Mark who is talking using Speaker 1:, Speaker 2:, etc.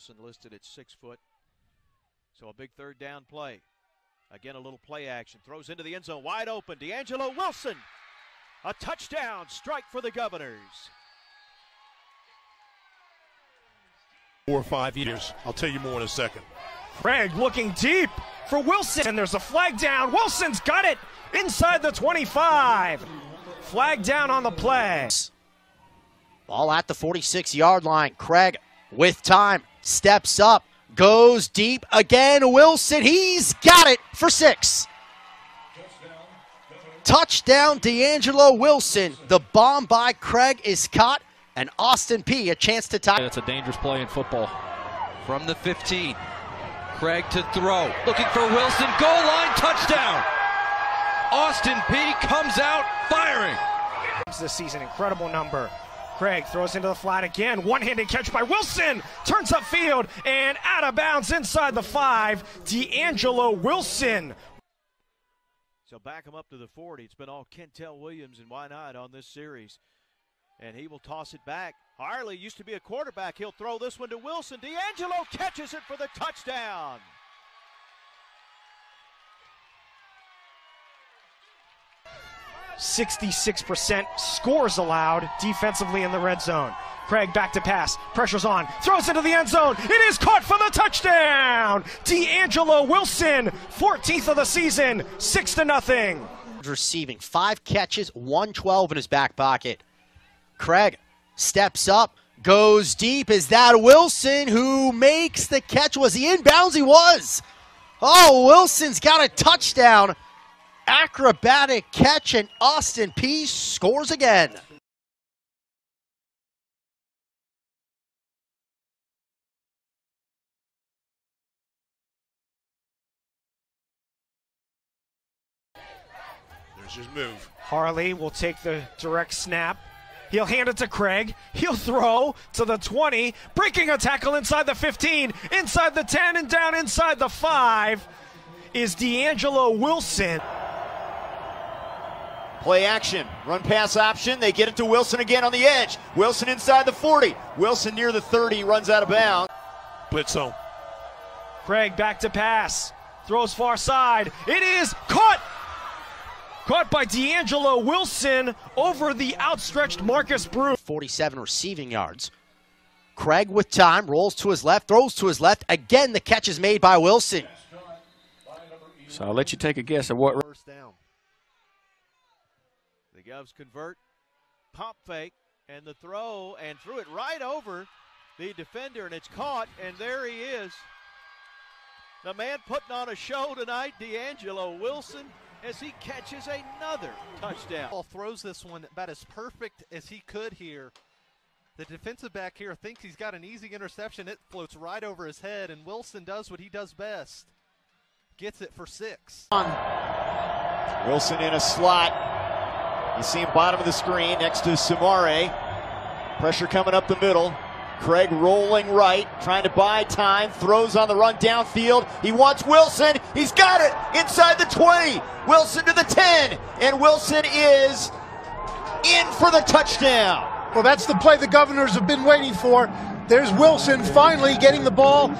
Speaker 1: Wilson listed at six foot. So a big third down play. Again, a little play action. Throws into the end zone, wide open. DeAngelo Wilson. A touchdown strike for the Governors.
Speaker 2: Four or five years. I'll tell you more in a second.
Speaker 3: Craig looking deep for Wilson, and there's a flag down. Wilson's got it inside the 25. Flag down on the play.
Speaker 4: Ball at the 46 yard line. Craig with time steps up, goes deep again. Wilson, he's got it for six. Touchdown, DeAngelo Wilson. The bomb by Craig is caught, and Austin Peay. a chance to tie.
Speaker 5: That's a dangerous play in football. From the 15, Craig to throw, looking for Wilson, goal line touchdown. Austin Peay. comes out firing.
Speaker 3: This season, incredible number. Craig throws into the flat again. One handed catch by Wilson. Turns upfield and out of bounds inside the five. DeAngelo Wilson.
Speaker 1: So back him up to the 40. It's been all Kentel Williams and why not on this series. And he will toss it back. Harley used to be a quarterback. He'll throw this one to Wilson. DeAngelo catches it for the touchdown.
Speaker 3: 66% scores allowed defensively in the red zone. Craig back to pass, pressure's on, throws into the end zone. It is caught for the touchdown. DeAngelo Wilson, 14th of the season, six to nothing.
Speaker 4: Receiving five catches, 112 in his back pocket. Craig steps up, goes deep. Is that Wilson who makes the catch? Was he in bounds? He was. Oh, Wilson's got a touchdown acrobatic catch, and Austin Peay scores again.
Speaker 2: There's his move.
Speaker 3: Harley will take the direct snap. He'll hand it to Craig. He'll throw to the 20, breaking a tackle inside the 15, inside the 10, and down inside the 5 is DeAngelo Wilson.
Speaker 6: Play action, run pass option. They get it to Wilson again on the edge. Wilson inside the 40. Wilson near the 30, runs out of bounds.
Speaker 2: Blitz zone.
Speaker 3: Craig back to pass. Throws far side. It is caught. Caught by DeAngelo Wilson over the outstretched Marcus Brew.
Speaker 4: 47 receiving yards. Craig with time, rolls to his left, throws to his left. Again, the catch is made by Wilson.
Speaker 5: So I'll let you take a guess at what.
Speaker 1: First down. The Govs convert, pop fake, and the throw, and threw it right over the defender, and it's caught, and there he is. The man putting on a show tonight, DeAngelo Wilson, as he catches another touchdown.
Speaker 7: Ball throws this one about as perfect as he could here. The defensive back here thinks he's got an easy interception. It floats right over his head, and Wilson does what he does best. Gets it for six.
Speaker 6: Wilson in a slot. You see him bottom of the screen next to Samare. Pressure coming up the middle. Craig rolling right, trying to buy time, throws on the run downfield. He wants Wilson. He's got it inside the 20. Wilson to the 10. And Wilson is in for the touchdown.
Speaker 8: Well, that's the play the Governors have been waiting for. There's Wilson finally getting the ball